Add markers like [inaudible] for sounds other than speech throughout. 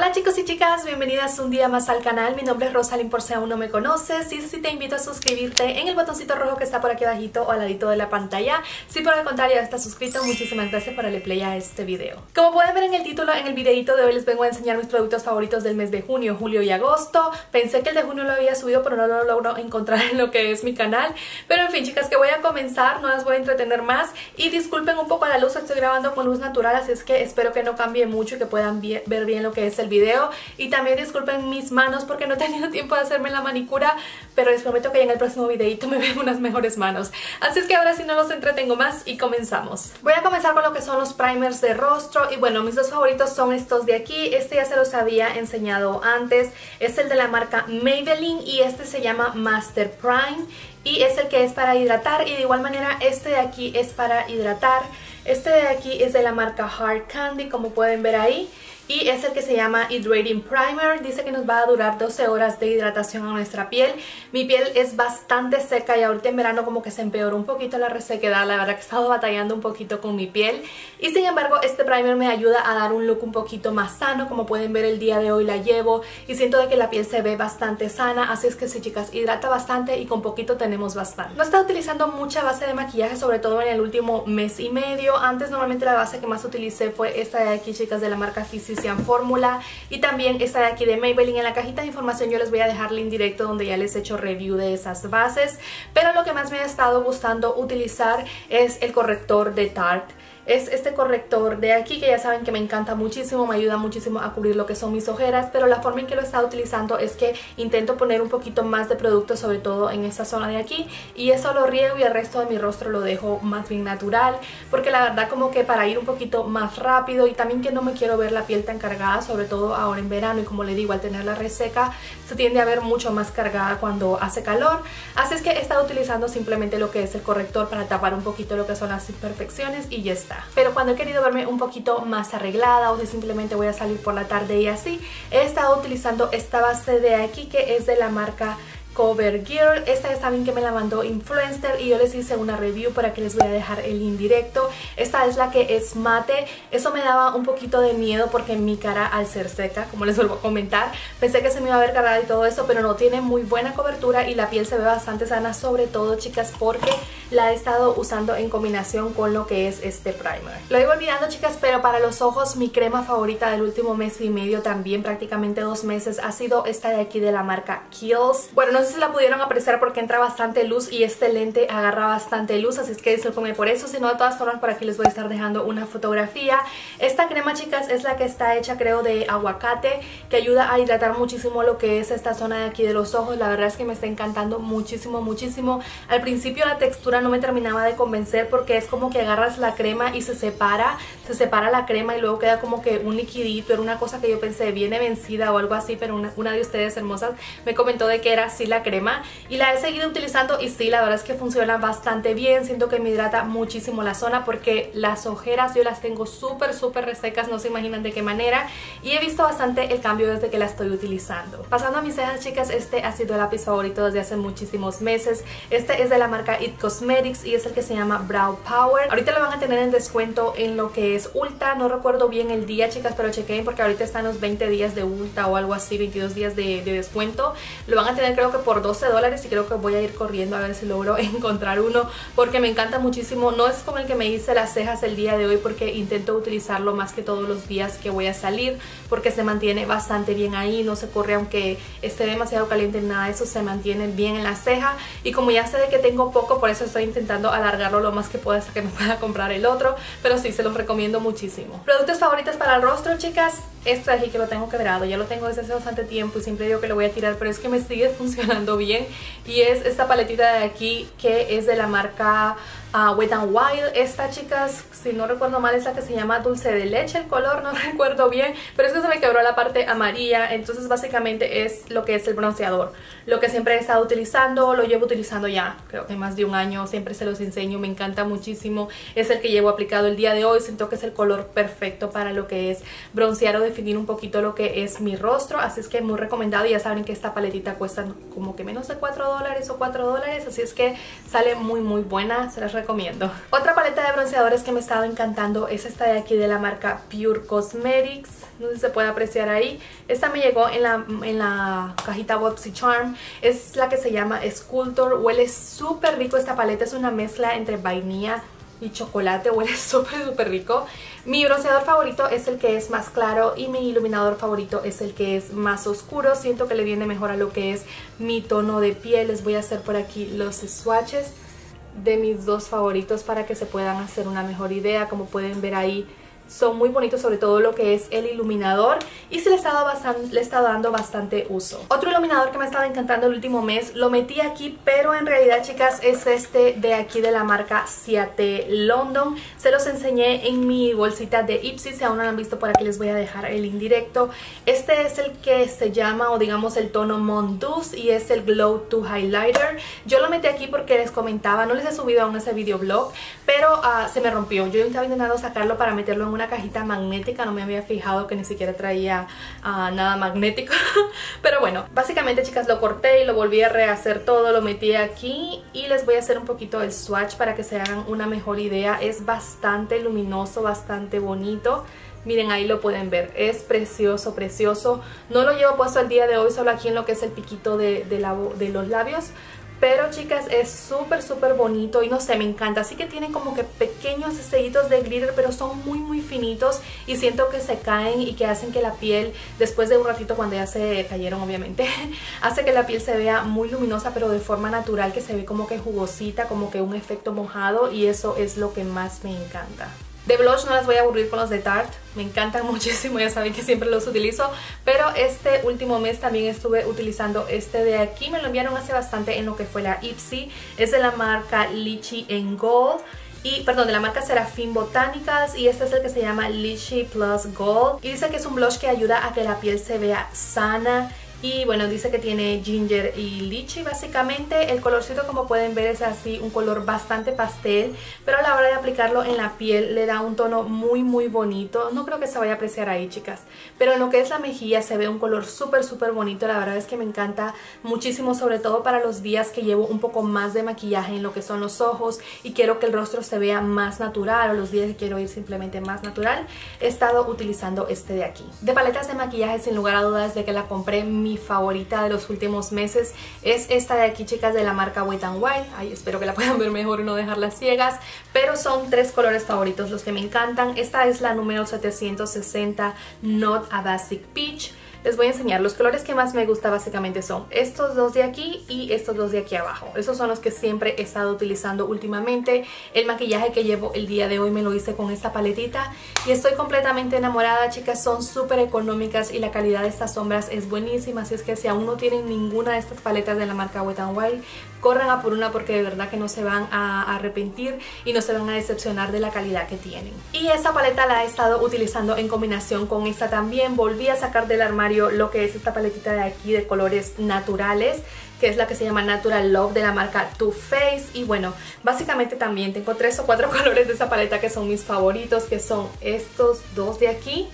Hola chicos y chicas, bienvenidas un día más al canal. Mi nombre es Rosalind por si aún no me conoces. Si sí, te invito a suscribirte en el botoncito rojo que está por aquí abajito o al ladito de la pantalla. Si por el contrario ya estás suscrito, muchísimas gracias por darle play a este video. Como pueden ver en el título, en el videito de hoy les vengo a enseñar mis productos favoritos del mes de junio, julio y agosto. Pensé que el de junio lo había subido, pero no lo logro encontrar en lo que es mi canal. Pero en fin chicas, que voy a comenzar, no las voy a entretener más. Y disculpen un poco la luz, estoy grabando con luz natural, así es que espero que no cambie mucho y que puedan ver bien lo que es el video. Y también disculpen mis manos porque no [laughs] he tenido tiempo de hacerme la manicura pero les prometo que en el próximo videito me [laughs] ven unas mejores manos. Así es que ahora sí no los entretengo más y comenzamos. Voy a comenzar con lo que son los primers de rostro. Y bueno mis dos favoritos son estos de aquí. Este ya se los había enseñado antes. Es el de la marca Maybelline y este se llama Master Prime. Y es el que es para hidratar y de igual manera este de aquí es para hidratar. Este de aquí es de la marca Hard Candy como pueden ver ahí y es el que se llama Hydrating Primer. Dice que nos va a durar 12 horas de hidratación a nuestra piel. Mi piel es bastante seca y ahorita en verano como que se empeoró un poquito la resequedad. La verdad que he estado batallando un poquito con mi piel. Y sin embargo este primer me ayuda a dar un look un poquito más sano. Como pueden ver el día de hoy la llevo y siento de que la piel se ve bastante sana. Así es que sí chicas, hidrata bastante y con poquito tenemos bastante. No he estado utilizando mucha base de maquillaje, sobre todo en el último mes y medio. Antes normalmente la base que más utilicé fue esta de aquí chicas de la marca Fórmula y también esta de aquí de Maybelline. En la cajita de información yo les voy a dejar link directo donde ya les he hecho review de esas bases. Pero lo que más me ha estado gustando utilizar es el corrector de Tarte es este corrector de aquí que ya saben que me encanta muchísimo, me ayuda muchísimo a cubrir lo que son mis ojeras, pero la forma en que lo he estado utilizando es que intento poner un poquito más de producto, sobre todo en esta zona de aquí, y eso lo riego y el resto de mi rostro lo dejo más bien natural, porque la verdad como que para ir un poquito más rápido y también que no me quiero ver la piel tan cargada, sobre todo ahora en verano y como le digo, al tenerla reseca, se tiende a ver mucho más cargada cuando hace calor, así es que he estado utilizando simplemente lo que es el corrector para tapar un poquito lo que son las imperfecciones y ya está. Pero cuando he querido verme un poquito más arreglada o si simplemente voy a salir por la tarde y así, he estado utilizando esta base de aquí que es de la marca Cover Girl. Esta ya saben que me la mandó Influencer y yo les hice una review para que les voy a dejar el indirecto. Esta es la que es mate. Eso me daba un poquito de miedo porque mi cara al ser seca, como les vuelvo a comentar, pensé que se me iba a ver cargada y todo eso, pero no tiene muy buena cobertura y la piel se ve bastante sana, sobre todo chicas porque la he estado usando en combinación con lo que es este primer. Lo iba olvidando chicas, pero para los ojos mi crema favorita del último mes y medio también, prácticamente dos meses, ha sido esta de aquí de la marca Kiehl's. Bueno, no sé si la pudieron apreciar porque entra bastante luz y este lente agarra bastante luz, así es que disculpenme por eso, si no de todas formas por aquí les voy a estar dejando una fotografía. Esta crema chicas es la que está hecha creo de aguacate, que ayuda a hidratar muchísimo lo que es esta zona de aquí de los ojos, la verdad es que me está encantando muchísimo, muchísimo. Al principio la textura no me terminaba de convencer porque es como que agarras la crema y se separa, se separa la crema y luego queda como que un liquidito, era una cosa que yo pensé viene vencida o algo así, pero una, de ustedes hermosas me comentó de que era así la crema y la he seguido utilizando y sí, la verdad es que funciona bastante bien, siento que me hidrata muchísimo la zona porque las ojeras yo las tengo súper súper resecas, no se imaginan de qué manera y he visto bastante el cambio desde que la estoy utilizando. Pasando a mis cejas chicas, este ha sido el lápiz favorito desde hace muchísimos meses, este es de la marca It Cosmetics y es el que se llama Brow Power. Ahorita lo van a tener en descuento en lo que es Ulta, no recuerdo bien el día chicas, pero chequen porque ahorita están los 20 días de Ulta o algo así, 22 días de, descuento. Lo van a tener creo que por 12 dólares y creo que voy a ir corriendo a ver si logro [laughs] encontrar uno porque me encanta muchísimo. No es como el que me hice las cejas el día de hoy porque intento utilizarlo más que todos los días que voy a salir porque se mantiene bastante bien ahí, no se corre aunque esté demasiado caliente, nada de eso se mantiene bien en la ceja y como ya sé de que tengo poco, por eso estoy intentando alargarlo lo más que pueda hasta que me [laughs] pueda comprar el otro, pero sí, se los recomiendo muchísimo. Productos favoritos para el rostro, chicas, este de aquí que lo tengo quebrado, ya lo tengo desde hace bastante tiempo y siempre digo que lo voy a tirar, pero es que me sigue [laughs] funcionando bien. Y es esta paletita de aquí que es de la marca uh, Wet n Wild. Esta, chicas, si no recuerdo mal, es la que se llama Dulce de Leche, el color, no [laughs] recuerdo bien, pero es que se me quebró la parte amarilla, entonces básicamente es lo que es el bronceador. Lo que siempre he estado utilizando, lo llevo utilizando ya, creo que más de un año, siempre se los enseño, me encanta muchísimo. Es el que llevo aplicado el día de hoy, siento que es el color perfecto para lo que es broncear o definir un poquito lo que es mi rostro, así es que muy recomendado. Ya saben que esta paletita cuesta como que menos de 4 dólares o 4 dólares, así es que sale muy muy buena, se las recomiendo. Otra paleta de bronceadores que me ha estado encantando es esta de aquí de la marca Pure Cosmetics, no sé si se puede apreciar ahí. Esta me llegó en la, en la cajita Wopsy Charm, es la que se llama Sculptor, huele súper rico esta paleta, es una mezcla entre vainilla y chocolate, [laughs] huele súper súper rico. Mi bronceador favorito es el que es más claro y mi iluminador favorito es el que es más oscuro. Siento que le viene mejor a lo que es mi tono de piel. Les voy a hacer por aquí los swatches de mis dos favoritos para que se puedan hacer una mejor idea. Como pueden ver ahí son muy bonitos sobre todo lo que es el iluminador y se le he estado, le estado dando bastante uso. Otro iluminador que me ha estado encantando el último mes, lo metí aquí pero en realidad chicas es este de aquí de la marca Ciate London. Se los enseñé en mi bolsita de Ipsy, si aún no lo han visto por aquí les voy a dejar el indirecto. Este es el que se llama o digamos el tono Mondus y es el Glow to Highlighter. Yo lo metí aquí porque les comentaba, no les he subido aún ese videoblog, pero uh, se me rompió. Yo estaba intentando sacarlo para meterlo en una cajita magnética, no me había fijado que ni siquiera traía uh, nada magnético. [laughs] Pero bueno, básicamente chicas lo corté y lo volví a rehacer todo, lo metí aquí y les voy a hacer un poquito el swatch para que se hagan una mejor idea. Es bastante luminoso, bastante bonito. Miren, ahí lo pueden ver. Es precioso, precioso. No lo llevo puesto el día de hoy, solo aquí en lo que es el piquito de, de, la, de los labios. Pero chicas, es súper súper bonito y no sé, me encanta. Así que tiene como que pequeños destellitos de glitter, pero son muy muy finitos y siento que se caen y que hacen que la piel, después de un ratito cuando ya se cayeron obviamente, [laughs] hace que la piel se vea muy luminosa pero de forma natural, que se ve como que jugosita, como que un efecto mojado y eso es lo que más me encanta. De blush no las voy a aburrir con los de Tarte, me encantan [laughs] muchísimo, ya saben que siempre los utilizo, pero este último mes también estuve utilizando este de aquí, me lo enviaron hace bastante en lo que fue la Ipsy, es de la marca Lychee en Gold, y perdón, de la marca Serafín Botánicas. Y este es el que se llama Lychee Plus Gold. Y dice que es un blush que ayuda a que la piel se vea sana y bueno, dice que tiene ginger y lychee básicamente. El colorcito como pueden ver es así, un color bastante pastel. Pero a la hora de aplicarlo en la piel le da un tono muy muy bonito. No creo que se vaya a apreciar ahí chicas. Pero en lo que es la mejilla se ve un color súper súper bonito. La verdad es que me encanta muchísimo sobre todo para los días que llevo un poco más de maquillaje en lo que son los ojos. Y quiero que el rostro se vea más natural o los días que quiero ir simplemente más natural. He estado utilizando este de aquí. De paletas de maquillaje sin lugar a dudas de que la compré mi favorita de los últimos meses es esta de aquí, chicas, de la marca Wet n Wild. Ay, espero que la puedan ver mejor y no dejarlas ciegas. Pero son tres colores favoritos los que me encantan. Esta es la número 760 Not a Basic Peach les voy a enseñar. Los colores que más me gusta básicamente son estos dos de aquí y estos dos de aquí abajo. Esos son los que siempre he estado utilizando últimamente. El maquillaje que llevo el día de hoy me lo hice con esta paletita y estoy completamente enamorada, chicas. Son súper económicas y la calidad de estas sombras es buenísima. Así es que si aún no tienen ninguna de estas paletas de la marca Wet n Wild, corran a por una porque de verdad que no se van a arrepentir y no se van a decepcionar de la calidad que tienen. Y esta paleta la he estado utilizando en combinación con esta también. Volví a sacar del armario lo que es esta paletita de aquí de colores naturales que es la que se llama Natural Love de la marca Too Faced. Y bueno, básicamente también tengo tres o cuatro [laughs] colores de esa paleta que son mis favoritos, que son estos dos de aquí,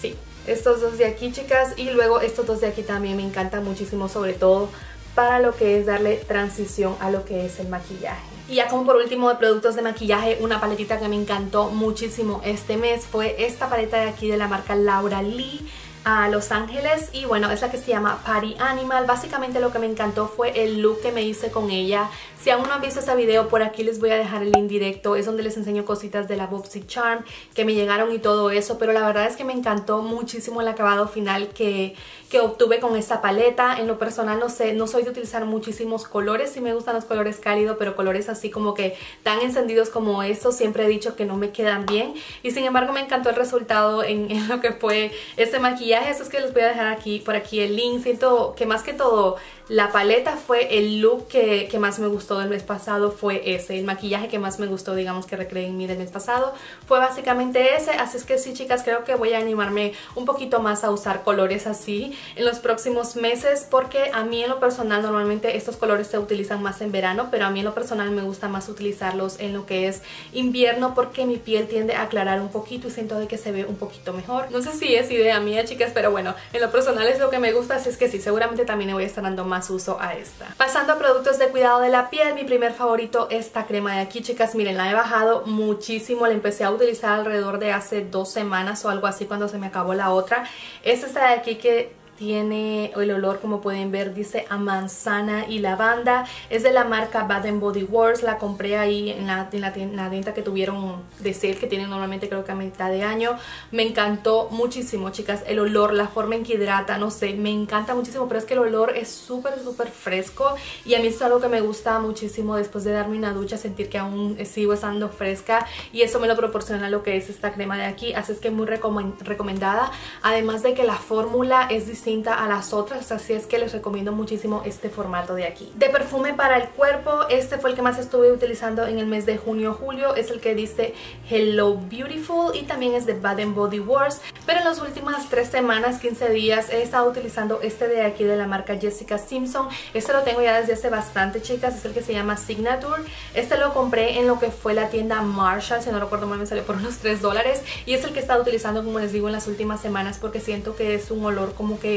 sí, estos dos de aquí chicas. Y luego estos dos de aquí también me encantan muchísimo sobre todo para lo que es darle transición a lo que es el maquillaje. Y ya como por último de productos de maquillaje, una paletita que me encantó muchísimo este mes fue esta paleta de aquí de la marca Laura Lee a Los Ángeles y bueno, es la que se llama Party Animal. Básicamente lo que me encantó fue el look que me hice con ella. Si aún no han visto ese video, por aquí les voy a dejar el indirecto. Es donde les enseño cositas de la Bobsy Charm que me llegaron y todo eso. Pero la verdad es que me encantó muchísimo el acabado final que, que obtuve con esta paleta. En lo personal no sé, no soy de utilizar muchísimos colores. Sí me gustan los colores cálidos, pero colores así como que tan encendidos como estos siempre he dicho que no me quedan bien. Y sin embargo me encantó el resultado en, [laughs] en lo que fue este maquillaje. Eso es que les voy a dejar aquí por aquí el link. Siento que más que todo la paleta fue el look que, más me gustó del mes pasado, fue ese. El maquillaje que más me gustó, digamos, que recreé en mí del mes pasado, fue básicamente ese. Así es que sí, chicas, creo que voy a animarme un poquito más a usar colores así en los próximos meses, porque a mí en lo personal normalmente estos colores se utilizan más en verano, pero a mí en lo personal me gusta más utilizarlos en lo que es invierno, porque mi piel tiende a aclarar un poquito y siento de que se ve un poquito mejor. No sé si es idea mía, chicas, pero bueno, en lo personal es lo que me gusta, así es que sí, seguramente también le voy a estar dando más más uso a esta. Pasando a productos de cuidado de la piel, mi primer favorito esta crema de aquí, chicas. Miren, la he bajado muchísimo, la empecé a utilizar alrededor de hace dos semanas o algo así cuando se me acabó la otra. Es esta de aquí que tiene el olor como pueden ver dice a manzana y lavanda. Es de la marca Bath Body Works. La compré ahí en la, en la, tienda que tuvieron de sale que tienen normalmente creo que a mitad de año. Me encantó muchísimo chicas el olor, la forma en que hidrata, no sé me encanta muchísimo pero es que el olor es súper súper fresco y a mí es algo que me gusta muchísimo después de darme una ducha sentir que aún sigo estando fresca y eso me lo proporciona lo que es esta crema de aquí. Así es que muy recomendada. Además de que la fórmula es distinta a las otras, así es que les recomiendo muchísimo este formato de aquí. De perfume para el cuerpo, este fue el que más estuve utilizando en el mes de junio-julio, es el que dice Hello Beautiful y también es de Bath Body Works, pero en las últimas tres semanas, 15 días, he estado utilizando este de aquí de la marca Jessica Simpson. Este lo tengo ya desde hace bastante, chicas, es el que se llama Signature. Este lo compré en lo que fue la tienda Marshall, si no recuerdo mal me salió por unos 3 dólares y es el que he estado utilizando, como les digo, en las últimas semanas porque siento que es un olor como que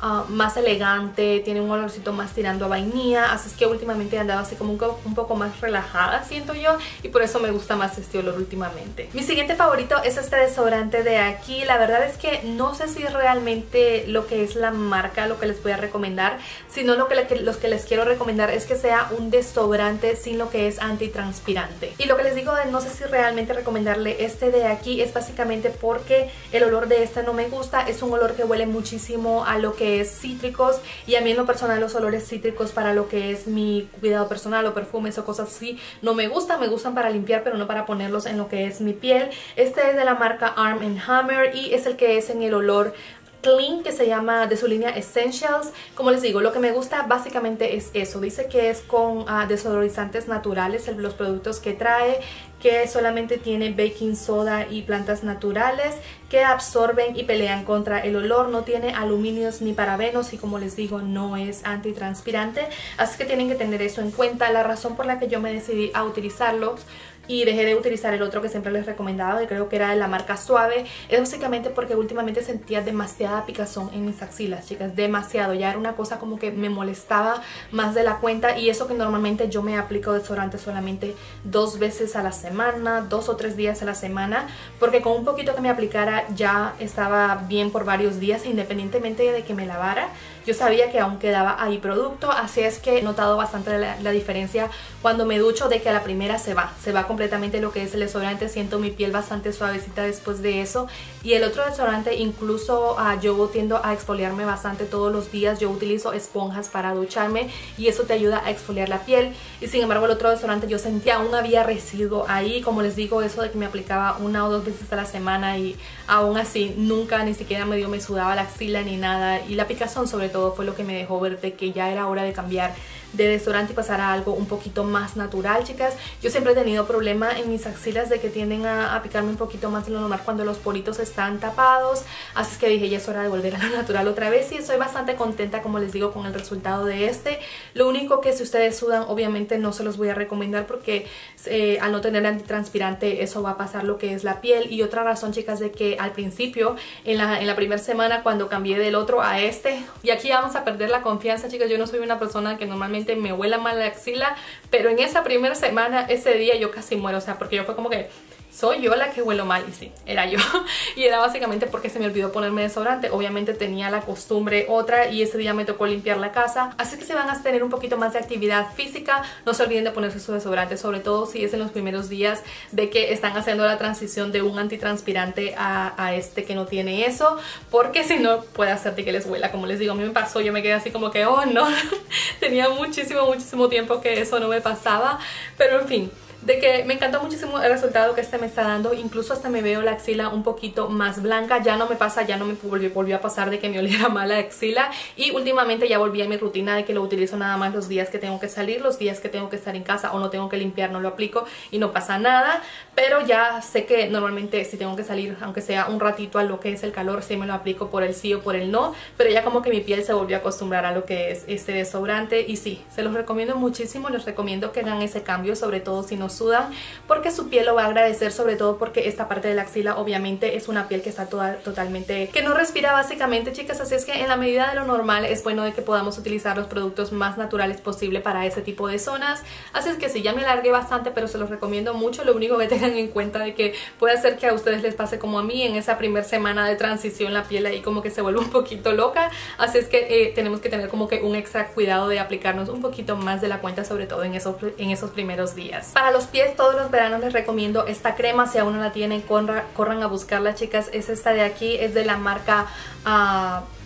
Ah, más elegante, tiene un olorcito más tirando a vainilla, así es que últimamente andaba así como un, poco más relajada, siento yo, y por eso me gusta más este olor últimamente. Mi siguiente favorito es este desodorante de aquí, la verdad es que no sé si realmente lo que es la marca lo que les voy a recomendar, sino lo que, los que les quiero recomendar es que sea un desodorante sin lo que es antitranspirante. Y lo que les digo no sé si realmente recomendarle este de aquí es básicamente porque el olor de este no me gusta, es un olor que huele muchísimo a lo que es cítricos y a mí en lo personal los olores cítricos para lo que es mi cuidado personal o perfumes o cosas así no me gustan, me gustan para limpiar pero no para ponerlos en lo que es mi piel. Este es de la marca Arm Hammer y es el que es en el olor Clean que se llama de su línea Essentials. Como les digo, lo que me gusta básicamente es eso. Dice que es con uh, desodorizantes naturales los productos que trae, que solamente tiene baking soda y plantas naturales que absorben y pelean contra el olor. No tiene aluminios ni parabenos y como les digo no es antitranspirante. Así que tienen que tener eso en cuenta. La razón por la que yo me decidí a utilizarlos y dejé de utilizar el otro que siempre les recomendaba, que creo que era de la marca Suave, es básicamente porque últimamente sentía demasiada picazón en mis axilas, chicas, demasiado, ya era una cosa como que me molestaba más de la cuenta y eso que normalmente yo me aplico desodorante solamente dos veces a la semana, dos o tres días a la semana, porque con un poquito que me aplicara ya estaba bien por varios días independientemente de que me lavara, yo sabía que aún quedaba ahí producto, así es que he notado bastante la, la diferencia cuando me ducho de que a la primera se va, se va completamente lo que es el desodorante, siento mi piel bastante suavecita después de eso. Y el otro desodorante incluso uh, yo tiendo a exfoliarme bastante todos los días, yo utilizo esponjas para ducharme y eso te ayuda a exfoliar la piel. Y sin embargo el otro desodorante yo sentía aún había residuo ahí, como les digo eso de que me aplicaba una o dos veces a la semana y aún así nunca ni siquiera medio me sudaba la axila ni nada y la picazón sobre todo fue lo que me dejó ver de que ya era hora de cambiar de desodorante y pasar a algo un poquito más natural, chicas. Yo siempre he tenido problema en mis axilas de que tienden a, picarme un poquito más de lo normal cuando los poritos están tapados. Así es que dije, ya es hora de volver a lo [laughs] natural otra vez y estoy bastante contenta, como les digo, con el resultado de este. Lo único que si ustedes sudan, obviamente no se los voy a recomendar porque eh, al no tener antitranspirante eso va a pasar lo que es la piel. Y otra razón, chicas, de que al principio, en la, en la primera semana cuando cambié del otro a este, y aquí vamos a perder la confianza, chicas, yo no soy una persona que normalmente me huela mal la axila, pero en esa primera semana, ese día yo casi muero, o sea, porque yo fue como que soy yo la que huelo mal y sí, era yo. [laughs] Y era básicamente porque se me olvidó ponerme desodorante. Obviamente tenía la costumbre otra y ese día me tocó limpiar la casa. Así que se van a tener un poquito más de actividad física. No se olviden de ponerse su desodorante sobre todo si es en los primeros días de que están haciendo la transición de un antitranspirante a, a este que no tiene eso porque si no puede hacerte que les huela. Como les digo a mí me pasó yo me quedé así como que oh no [laughs] tenía muchísimo muchísimo tiempo que eso no me pasaba. Pero en fin de que me encantó muchísimo el resultado que este me está dando, incluso hasta me veo la axila un poquito más blanca, ya no me pasa, ya no me volvió, a pasar de que me [laughs] oliera mal la axila. Y últimamente ya volví a mi rutina de que lo utilizo nada más los días que tengo que salir, los días que tengo que estar en casa o no tengo que limpiar, no lo aplico y no pasa nada, pero ya sé que normalmente si tengo que salir, aunque sea un ratito a lo que es el calor, sí me lo aplico por el sí o por el no, pero ya como que mi piel se volvió a acostumbrar a lo que es este desodorante. Y sí, se los recomiendo muchísimo, les recomiendo que hagan ese cambio, sobre todo si no sudan, porque su piel lo va a agradecer, sobre todo porque esta parte de la axila obviamente es una piel que está toda, totalmente, que no respira básicamente chicas, así es que en la medida de lo normal es bueno de que podamos utilizar los productos más naturales posible para ese tipo de zonas, así es que sí, ya me alargué bastante, pero se los recomiendo mucho, lo único que [laughs] tengan en cuenta de que puede ser que a ustedes les pase como a mí en esa primera semana de transición la piel ahí como que se vuelve un poquito loca, así es que eh, tenemos que tener como que un extra cuidado de aplicarnos un poquito más de la cuenta, sobre todo en esos, en esos primeros días. Para los pies todos los veranos les recomiendo esta crema, si aún no la tienen, corran, a buscarla chicas, es esta de aquí, es de la marca... Uh,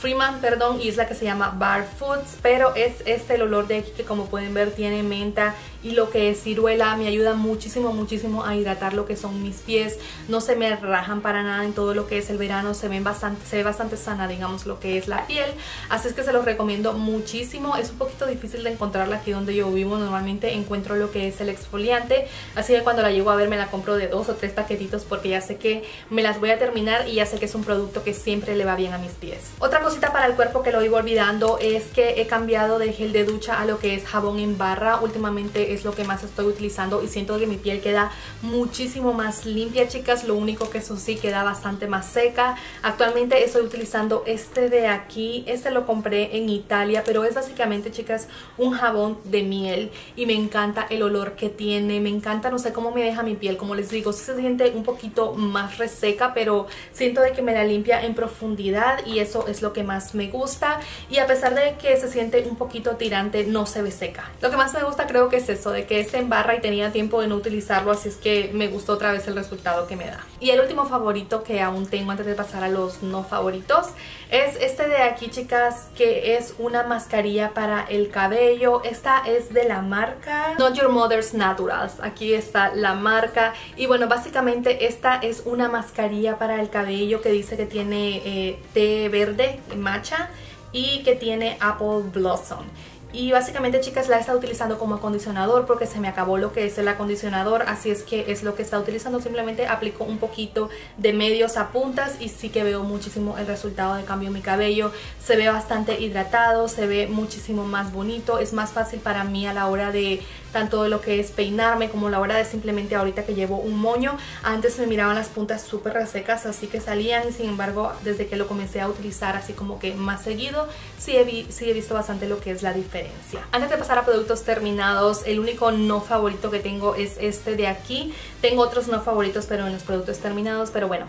Freeman, perdón, y es la que se llama Bar Foods, pero es este el olor de aquí que como pueden ver tiene menta y lo que es ciruela, me ayuda muchísimo, muchísimo a hidratar lo que son mis pies, no se me rajan para nada en todo lo que es el verano, se, ven bastante, se ve bastante sana, digamos, lo que es la piel, así es que se los recomiendo muchísimo, es un poquito difícil de encontrarla aquí donde yo vivo, normalmente encuentro lo que es el exfoliante, así que cuando la llego a ver me la compro de dos o tres paquetitos porque ya sé que me las voy a terminar y ya sé que es un producto que siempre le va bien a mis pies. Otra cosita para el cuerpo que lo iba olvidando es que he cambiado de gel de ducha a lo que es jabón en barra. Últimamente es lo que más estoy utilizando y siento que mi piel queda muchísimo más limpia, chicas. Lo único que eso sí queda bastante más seca. Actualmente estoy utilizando este de aquí. Este lo compré en Italia, pero es básicamente, chicas, un jabón de miel y me encanta el olor que tiene. Me encanta, no sé cómo me deja mi piel. Como les digo, se siente un poquito más reseca, pero siento de que me la limpia en profundidad y eso es lo que más me gusta y a pesar de que se siente un poquito tirante no se ve seca. Lo que más me gusta creo que es de que es en barra y tenía tiempo de no utilizarlo así es que me gustó otra vez el resultado que me da. Y el último favorito que aún tengo antes de pasar a los no favoritos es este de aquí chicas que es una mascarilla para el cabello. Esta es de la marca Not Your Mother's Naturals. Aquí está la marca y bueno básicamente esta es una mascarilla para el cabello que dice que tiene eh, té verde verde, matcha y que tiene apple blossom. Y básicamente chicas la he estado utilizando como acondicionador porque se me acabó lo que es el acondicionador Así es que es lo que está utilizando. Simplemente aplico un poquito de medios a puntas Y sí que veo muchísimo el resultado de cambio en mi cabello. Se ve bastante hidratado, se ve muchísimo más bonito. Es más fácil para mí a la hora de tanto de lo que es peinarme como a la hora de simplemente ahorita que llevo un moño. Antes me miraban las puntas súper resecas así que salían. Sin embargo desde que lo comencé a utilizar así como que más seguido Sí he, visto bastante lo que es la diferencia. Antes de pasar a productos terminados, el único no favorito que tengo es este de aquí. Tengo otros no favoritos, pero en los productos terminados, pero bueno,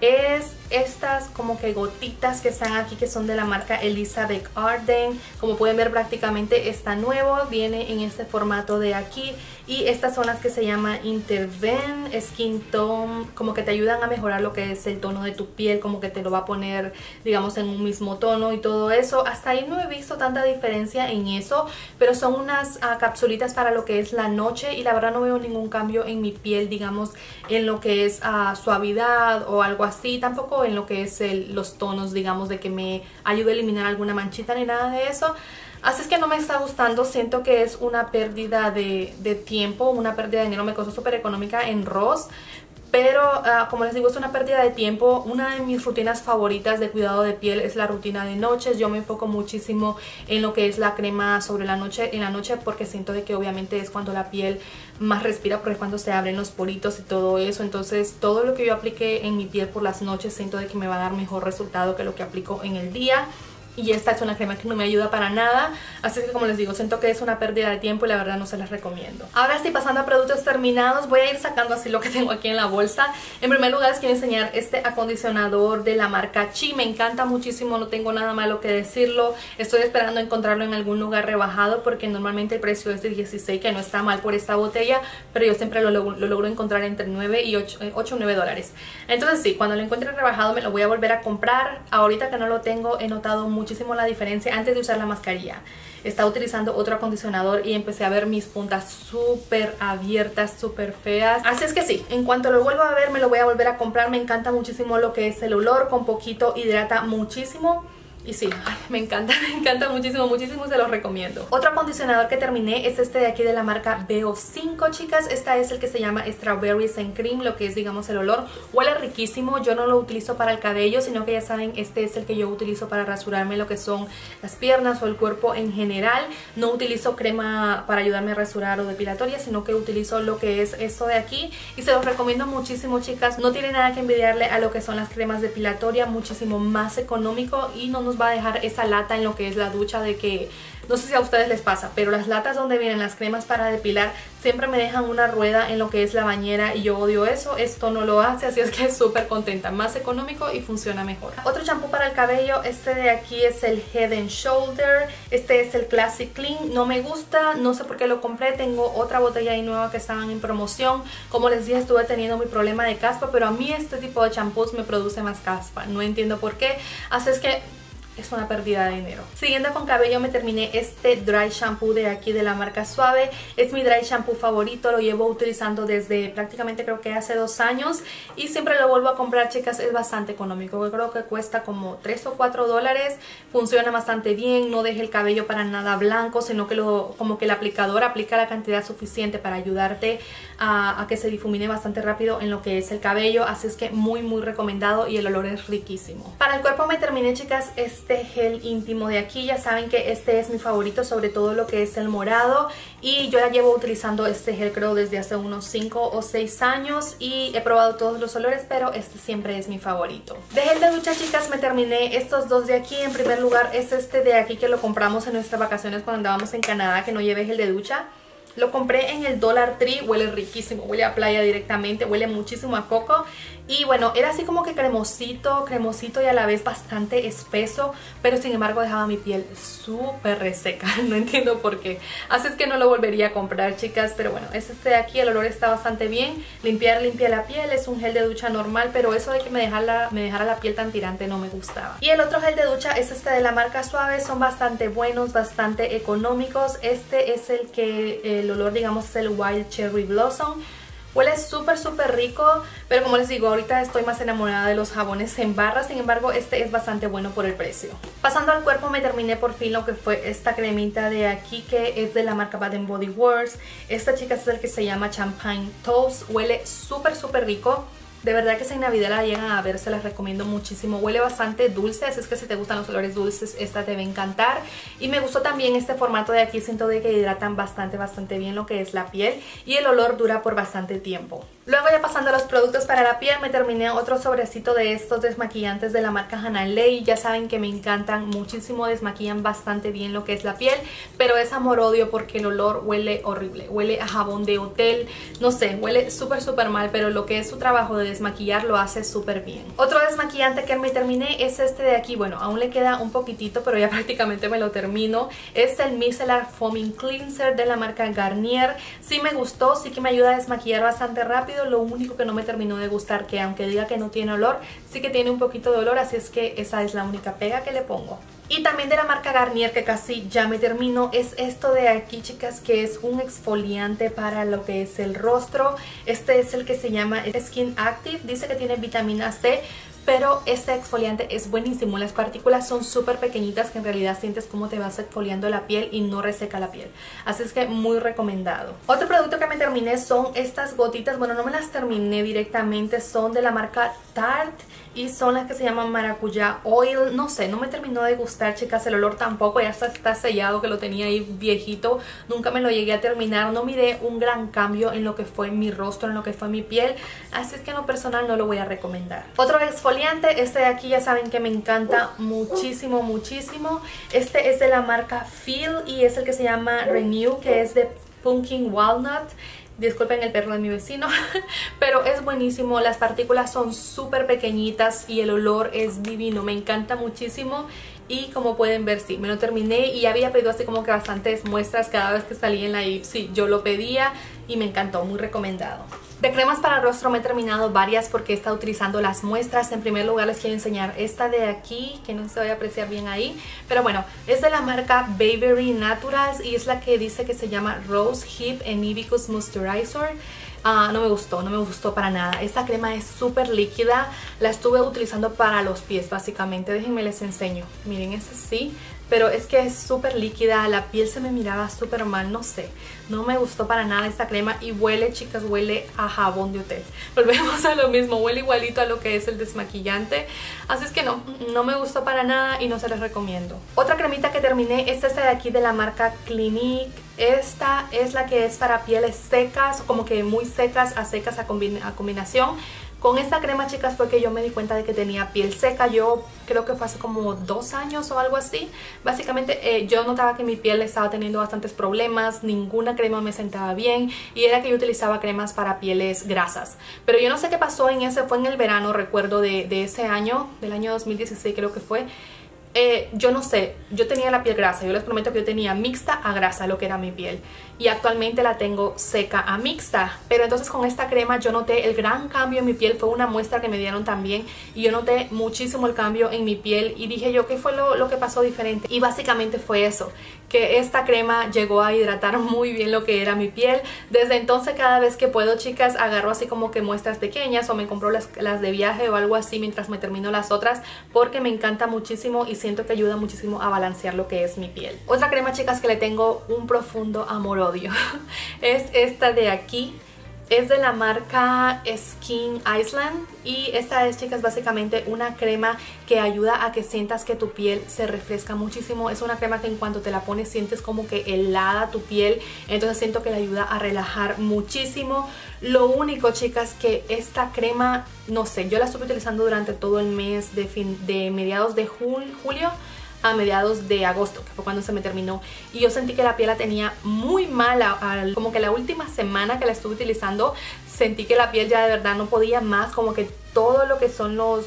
es estas como que gotitas que están aquí que son de la marca Elizabeth Arden. Como pueden ver prácticamente está nuevo viene en este formato de aquí y estas son las que se llama Interven Skin Tone como que te ayudan a mejorar lo que es el tono de tu piel como que te lo va a poner digamos en un mismo tono y todo eso hasta ahí no he visto tanta diferencia en eso pero son unas uh, capsulitas para lo que es la noche y la verdad no veo ningún cambio en mi piel digamos en lo que es uh, suavidad o algo así, tampoco en lo que es los tonos, digamos, de que me ayude a eliminar alguna manchita ni nada de eso. Así es que no me está gustando, siento que es una pérdida de, tiempo, una pérdida de dinero, me costó súper económica en Ross, pero ah, como les digo es una pérdida de tiempo. Una de mis rutinas favoritas de cuidado de piel es la rutina de noches. Yo me enfoco muchísimo en lo que es la crema sobre la noche en la noche porque siento de que obviamente es cuando la piel más respira porque es cuando se abren los poritos y todo eso. Entonces todo lo que yo aplique en mi piel por las noches siento de que me va a dar mejor resultado que lo que aplico en el día y esta es una crema que no me ayuda para nada. Así que como les digo siento que es una pérdida de tiempo y la verdad no se las recomiendo. Ahora estoy pasando a productos terminados voy a ir sacando así lo que tengo aquí en la bolsa. En primer lugar les quiero enseñar este acondicionador de la marca Chi. Me encanta muchísimo no tengo nada malo que decirlo. Estoy esperando encontrarlo en algún lugar rebajado porque normalmente el precio es de 16 que no está mal por esta botella pero yo siempre lo, logro encontrar entre 9 y 8, 8 o 9 dólares. Entonces sí, cuando lo encuentre rebajado me lo voy a volver a comprar. Ahorita que no lo tengo he notado mucho muchísimo la diferencia antes de usar la mascarilla. Estaba utilizando otro acondicionador y empecé a ver mis puntas súper abiertas, súper feas. Así es que sí, en cuanto lo vuelva a ver me lo voy a volver a comprar. Me encanta muchísimo lo que es el olor, con poquito hidrata muchísimo. Y sí, me encanta, [laughs] me encanta muchísimo, muchísimo, se los recomiendo. Otro acondicionador que terminé es este de aquí de la marca BO5, chicas. Esta es el que se llama Strawberries and Cream, lo que es, digamos, el olor. Huele riquísimo, yo no lo utilizo para el cabello, sino que ya saben, este es el que yo utilizo para rasurarme lo que son las piernas o el cuerpo en general. No utilizo crema para ayudarme a rasurar o depilatoria, sino que utilizo lo que es esto de aquí. Y se los recomiendo muchísimo, chicas. No tiene nada que envidiarle a lo que son las cremas depilatoria, muchísimo más económico y no nos va a dejar esa lata en lo que es la ducha de que no sé si a ustedes les pasa, pero las latas donde vienen las cremas para depilar siempre me dejan una rueda en lo que es la bañera y yo odio eso. Esto no lo hace, así es que es súper contenta. Más económico y funciona mejor. Otro champú para el cabello, este de aquí es el Head and Shoulder. Este es el Classic Clean. No me gusta, no sé por qué lo compré. Tengo otra botella ahí nueva que estaban en promoción. Como les dije, estuve teniendo mi problema de caspa, pero a mí este tipo de champús me produce más caspa. No entiendo por qué. Así es que es una pérdida de dinero. Siguiendo con cabello me terminé este dry shampoo de aquí de la marca Suave. Es mi dry shampoo favorito, lo llevo utilizando desde prácticamente creo que hace dos años y siempre lo vuelvo a comprar chicas, es bastante económico. Yo creo que cuesta como 3 o 4 dólares, funciona bastante bien, no deja el cabello para nada blanco, sino que lo, como que el aplicador aplica la cantidad suficiente para ayudarte a, a que se difumine bastante rápido en lo que es el cabello, así es que muy muy recomendado y el olor es riquísimo. Para el cuerpo me terminé chicas este este gel íntimo de aquí. Ya saben que este es mi favorito, sobre todo lo que es el morado. Y yo ya llevo utilizando este gel creo desde hace unos 5 o 6 años y he probado todos los olores, pero este siempre es mi favorito. De gel de ducha, chicas, me terminé estos dos de aquí. En primer lugar es este de aquí que lo compramos en nuestras vacaciones cuando andábamos en Canadá, que no lleve gel de ducha. Lo compré en el Dollar Tree, huele riquísimo, huele a playa directamente, huele muchísimo a coco. Y bueno, era así como que cremosito, cremosito y a la vez bastante espeso, pero sin embargo dejaba mi piel súper reseca, [laughs] no entiendo por qué. Así es que no lo volvería a comprar, chicas, pero bueno, es este de aquí, el olor está bastante bien. Limpiar, limpia la piel, es un gel de ducha normal, pero eso de que me dejara, me dejara la piel tan tirante no me gustaba. Y el otro gel de ducha es este de la marca Suave, son bastante buenos, bastante económicos. Este es el que el olor, digamos, es el Wild Cherry Blossom. Huele súper súper rico, pero como les digo, ahorita estoy más enamorada de los jabones en barra, sin embargo este es bastante bueno por el precio. Pasando al cuerpo me terminé por fin lo que fue esta cremita de aquí que es de la marca Bath Body Works. Esta chica es el que se llama Champagne Toast, huele súper súper rico. De verdad que si en Navidad la llegan a ver, se las recomiendo muchísimo. Huele bastante dulce, así es que si te gustan los olores dulces, esta te va a encantar. Y me gustó también este formato de aquí, siento de que hidratan bastante, bastante bien lo que es la piel. Y el olor dura por bastante tiempo. Luego ya pasando a los productos para la piel, me terminé otro sobrecito de estos desmaquillantes de la marca Hanalei. Ya saben que me encantan muchísimo, desmaquillan bastante bien lo que es la piel, pero es amor-odio porque el olor huele horrible. Huele a jabón de hotel, no sé, huele súper súper mal, pero lo que es su trabajo de desmaquillar lo hace súper bien. Otro desmaquillante que me terminé es este de aquí. Bueno, aún le queda un poquitito, pero ya [laughs] prácticamente me lo termino. Es el Micellar Foaming Cleanser de la marca Garnier. Sí me gustó, sí que me ayuda a desmaquillar bastante rápido lo único que no me terminó de gustar, que aunque diga que no tiene olor, sí que tiene un poquito de olor, así es que esa es la única pega que le pongo. Y también de la marca Garnier, que casi ya me termino, es esto de aquí, chicas, que es un exfoliante para lo que es el rostro. Este es el que se llama Skin Active, dice que tiene vitamina C, pero este exfoliante es buenísimo. Las partículas son súper pequeñitas que en realidad sientes como te vas exfoliando la piel y no reseca la piel. Así es que muy recomendado. Otro producto que me terminé son estas gotitas. Bueno, no me las terminé directamente, son de la marca Tarte y son las que se llaman maracuyá oil, no sé, no me terminó de gustar chicas, el olor tampoco, ya está, está sellado que lo tenía ahí viejito, nunca me lo llegué a terminar, no miré un gran cambio en lo que fue mi rostro, en lo que fue mi piel, así es que en lo personal no lo voy a recomendar. Otro exfoliante, este de aquí ya saben que me encanta muchísimo, muchísimo, este es de la marca Feel y es el que se llama Renew, que es de Pumpkin Walnut, Disculpen el perro de mi vecino, [laughs] pero es buenísimo. Las partículas son súper pequeñitas y el olor es divino. Me encanta muchísimo y como pueden ver, sí, me lo terminé y había pedido así como que bastantes muestras cada vez que salía en la Ipsy. Yo lo pedía y me encantó, muy recomendado. De cremas para el rostro me he terminado varias porque he estado utilizando las muestras. En primer lugar les quiero enseñar esta de aquí, que no se va a apreciar bien ahí. Pero bueno, es de la marca Bavery Naturals y es la que dice que se llama Rose Hip and Hibiscus Moisturizer. Ah, no me gustó, no me gustó para nada. Esta crema es súper líquida. La estuve utilizando para los pies básicamente. Déjenme les enseño. Miren, es así pero es que es súper líquida, la piel se me miraba súper mal, no sé, no me gustó para nada esta crema y huele, chicas, huele a jabón de hotel. [laughs] Volvemos a lo mismo, huele igualito a lo que es el desmaquillante, así es que no, no me gustó para nada y no se les recomiendo. Otra cremita que terminé es esta de aquí de la marca Clinique, esta es la que es para pieles secas, como que muy secas a secas a, a combinación. Con esta crema, chicas, fue que yo me di cuenta de que tenía piel seca. Yo creo que fue hace como dos años o algo así. Básicamente, eh, yo notaba que mi piel estaba teniendo bastantes problemas. Ninguna crema me sentaba bien. Y era que yo utilizaba cremas para pieles grasas. Pero yo no sé qué pasó en ese, fue en el verano, recuerdo, de, de ese año, del año 2016 creo que fue eh, yo no sé, yo tenía la piel grasa, yo les prometo que yo tenía mixta a grasa lo que era mi piel. Y actualmente la tengo seca a mixta, pero entonces con esta crema yo noté el gran cambio en mi piel, fue una muestra que me dieron también. Y yo noté muchísimo el cambio en mi piel y dije yo qué fue lo, lo que pasó diferente y básicamente fue eso, que esta crema llegó a hidratar [laughs] muy bien lo que era mi piel, desde entonces cada vez que puedo chicas agarro así como que muestras pequeñas o me compro las, las de viaje o algo así mientras me termino las otras porque me encanta muchísimo y siento que ayuda muchísimo a balancear lo que es mi piel. Otra crema, chicas, que le tengo un profundo amor-odio [laughs] es esta de aquí. Es de la marca Skin Island y esta es, chicas, básicamente una crema que ayuda a que sientas que tu piel se refresca muchísimo. Es una crema que en cuanto te la pones sientes como que helada tu piel, entonces siento que le ayuda a relajar muchísimo. Lo único, chicas, que esta crema, no sé, yo la estuve utilizando durante todo el mes de, fin, de mediados de julio a mediados de agosto, que fue cuando se me terminó. Y yo sentí que la piel la tenía muy mala. Como que la última semana que la estuve utilizando, sentí que la piel ya de verdad no podía más. Como que todo lo que son los,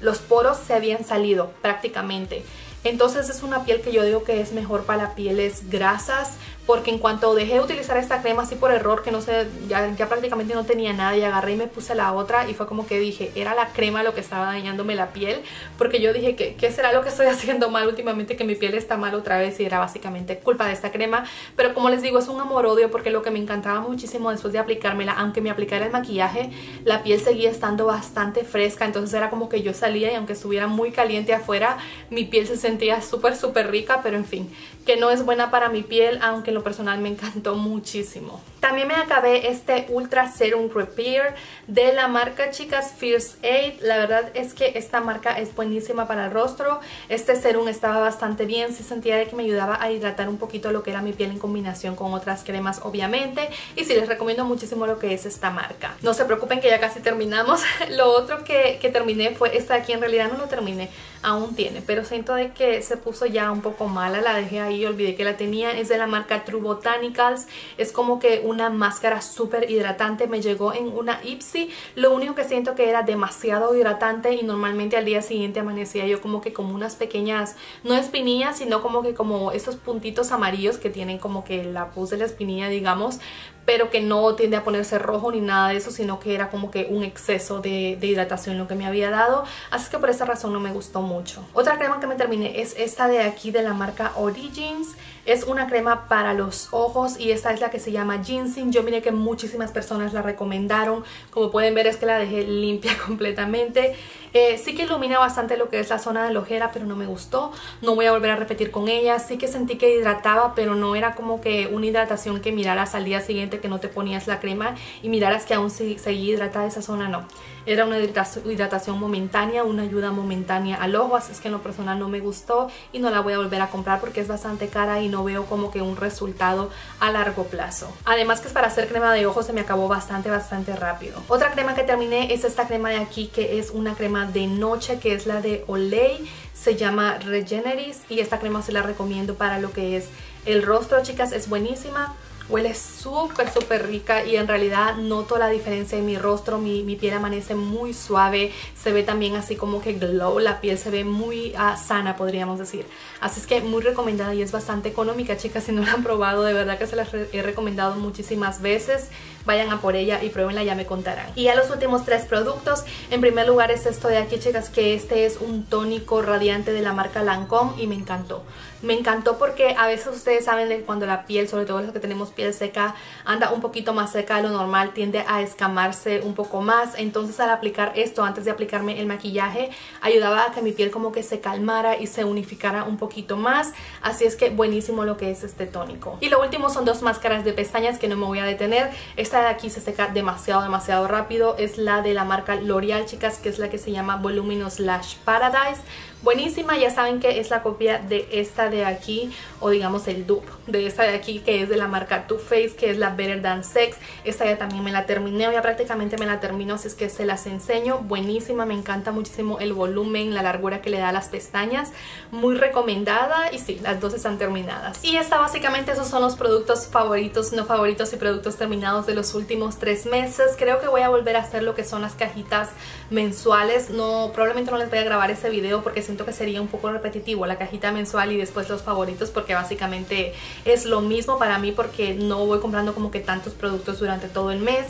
los poros se habían salido prácticamente. Entonces es una piel que yo digo que es mejor para pieles grasas porque en cuanto dejé de utilizar esta crema así por error, que no sé, ya, ya, prácticamente no tenía nada y agarré y me puse la otra y fue como que dije, era la crema lo que estaba dañándome la piel, porque yo dije, que ¿qué será lo que estoy [laughs] haciendo mal últimamente que mi piel está mal otra vez? Y era básicamente culpa de esta crema, pero como les digo, es un amor-odio porque lo que me encantaba muchísimo después de aplicármela, aunque me aplicara el maquillaje, la piel seguía estando bastante fresca, entonces era como que yo salía y aunque estuviera muy caliente afuera, mi piel se sentía súper, súper rica, pero en fin, que no es buena para mi piel, aunque lo personal me encantó muchísimo. También me acabé este Ultra Serum Repair de la marca chicas Fierce Aid. La verdad es que esta marca es buenísima para el rostro. Este serum estaba bastante bien. Se sentía de que me ayudaba a hidratar un poquito lo que era mi piel en combinación con otras cremas obviamente. Y sí, les recomiendo muchísimo lo que es esta marca. No se preocupen que ya casi terminamos. [laughs] lo otro que, que terminé fue esta de aquí. En realidad no lo terminé, aún tiene. Pero siento de que se puso ya un poco mala. La dejé ahí, olvidé que la tenía. Es de la marca True Botanicals. Es como que una máscara súper hidratante. Me llegó en una Ipsy. Lo único que siento que era demasiado hidratante y normalmente al día siguiente amanecía yo como que como unas pequeñas, no espinillas, sino como que como estos puntitos amarillos que tienen como que la pus de la espinilla, digamos pero que no tiende a ponerse rojo ni nada de eso, sino que era como que un exceso de, de, hidratación lo que me había dado, así que por esa razón no me gustó mucho. Otra crema que me terminé es esta de aquí de la marca Origins, es una crema para los ojos y esta es la que se llama Ginseng. Yo miré que muchísimas personas la recomendaron. Como pueden ver es que la dejé limpia [laughs] completamente. Eh, sí que ilumina bastante lo que es la zona de la ojera, pero no me gustó. No voy a volver a repetir con ella. Sí que sentí que hidrataba, pero no era como que una hidratación que miraras al día siguiente que no te ponías la crema y miraras que aún seguía hidratada esa zona, no. Era una hidratación momentánea, una ayuda momentánea al ojo, así es que en lo personal no me gustó y no la voy a volver a comprar porque es bastante cara y no veo como que un resultado a largo plazo. Además que es para hacer crema de ojos se me acabó bastante, bastante rápido. Otra crema que terminé es esta crema de aquí que es una crema de noche que es la de Olay. Se llama Regeneris y esta crema se la recomiendo para lo que es el rostro, chicas, es buenísima huele súper súper rica y en realidad noto la diferencia en mi rostro, mi, piel amanece muy suave, se ve también así como que glow, la piel se ve muy ah, sana podríamos decir. Así es que muy recomendada y es bastante económica chicas, si no la han probado de verdad que se las he recomendado muchísimas veces vayan a por ella y pruébenla, ya me contarán. Y ya los últimos tres productos, en primer lugar es esto de aquí, chicas, que este es un tónico radiante de la marca Lancome y me encantó. Me encantó porque a veces ustedes saben de cuando la piel, sobre todo los que tenemos piel seca, anda un poquito más seca de lo normal, tiende a escamarse un poco más. Entonces al aplicar esto, antes de aplicarme el maquillaje, ayudaba a que mi piel como que se calmara y se unificara un poquito más. Así es que buenísimo lo que es este tónico. Y lo último son dos máscaras de pestañas que no me voy a detener. Esta de aquí se seca demasiado, demasiado rápido. Es la de la marca L'Oreal, chicas, que es la que se llama Voluminous Lash Paradise. Buenísima, ya saben que es la copia de esta de aquí, o digamos el dupe de esta de aquí, que es de la marca Too Faced, que es la Better Than Sex. Esta ya también me la terminé, ya prácticamente me la termino, así es que se las enseño. Buenísima, me encanta muchísimo el volumen, la largura que le da a las pestañas. Muy recomendada y sí, las dos están terminadas. Y esta básicamente esos son los productos favoritos, no favoritos y productos terminados de los últimos tres meses. Creo que voy a volver a hacer lo que son las cajitas mensuales. No, probablemente no les voy a grabar ese video porque siento que sería un poco repetitivo la cajita mensual y después los favoritos porque básicamente es lo mismo para mí porque no voy comprando como que tantos productos durante todo el mes.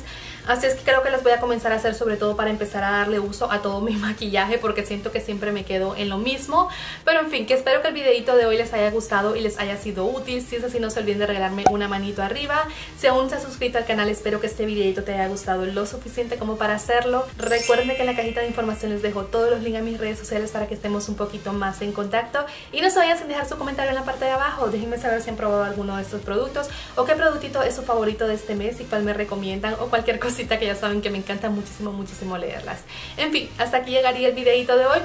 Así es que creo que las voy a comenzar a hacer sobre todo para empezar a darle uso a todo mi [laughs] maquillaje porque siento que siempre me quedo en lo mismo. Pero en fin, que espero que el videito de hoy les haya gustado y les haya sido útil. Si es así, no se olviden de regalarme una manito arriba. Si aún se ha suscrito al canal, espero que este videito te haya gustado lo suficiente como para hacerlo. Recuerden que en la cajita de información les dejo todos los links a mis redes sociales para que estemos un poquito más en contacto. Y no se vayan sin dejar su comentario en la parte de abajo. Déjenme saber si han probado alguno de estos productos o qué productito es su favorito de este mes y cuál me recomiendan o cualquier cosa que ya saben que me encanta muchísimo, muchísimo leerlas. En fin, hasta aquí llegaría el videito de hoy.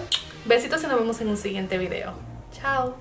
Besitos y nos vemos en un siguiente video. Chao.